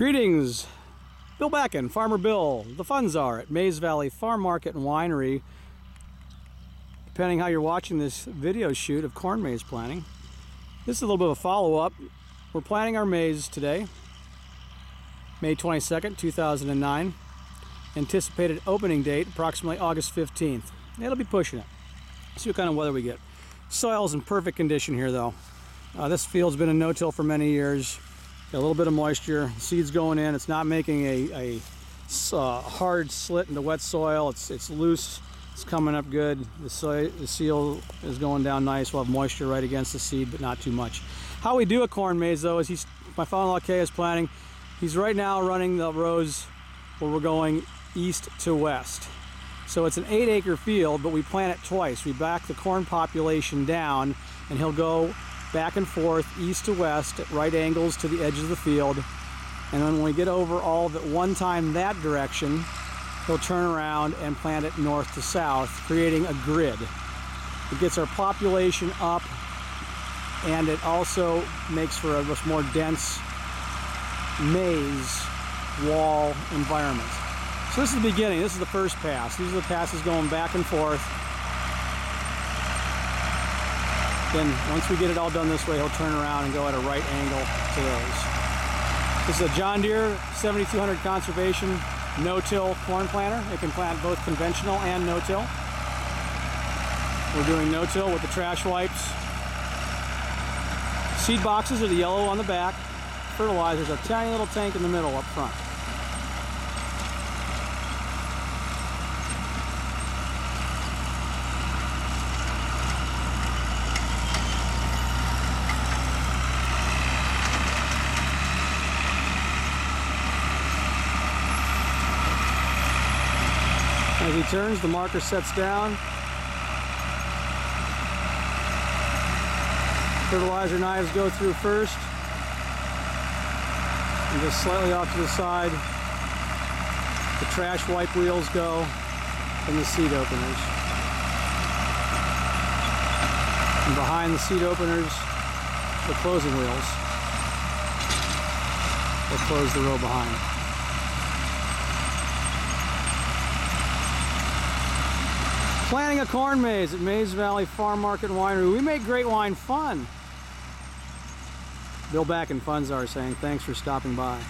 Greetings, Bill Bakan, Farmer Bill. The funds are at Maize Valley Farm Market and Winery. Depending how you're watching this video shoot of corn maze planting. This is a little bit of a follow-up. We're planting our maize today, May 22nd, 2009. Anticipated opening date, approximately August 15th. It'll be pushing it. See what kind of weather we get. Soil's in perfect condition here though. Uh, this field's been a no-till for many years. A little bit of moisture. Seeds going in. It's not making a, a uh, hard slit into wet soil. It's it's loose. It's coming up good. The, soil, the seal is going down nice. We'll have moisture right against the seed, but not too much. How we do a corn maze though is he's my father-in-law Kay is planting. He's right now running the rows where we're going east to west. So it's an eight acre field, but we plant it twice. We back the corn population down and he'll go back and forth, east to west, at right angles to the edge of the field. And then when we get over all of it one time that direction, he'll turn around and plant it north to south, creating a grid. It gets our population up, and it also makes for a much more dense maze wall environment. So this is the beginning, this is the first pass. These are the passes going back and forth. Then once we get it all done this way, he'll turn around and go at a right angle to those. This is a John Deere 7200 Conservation no-till corn planter. It can plant both conventional and no-till. We're doing no-till with the trash wipes. Seed boxes are the yellow on the back. Fertilizer's a tiny little tank in the middle up front. As he turns, the marker sets down. Fertilizer knives go through first. And just slightly off to the side, the trash wipe wheels go and the seed openers. And behind the seed openers, the closing wheels. will close the row behind. Planting a corn maze at Maize Valley Farm Market Winery. We make great wine fun. Bill Bakan Funzar saying thanks for stopping by.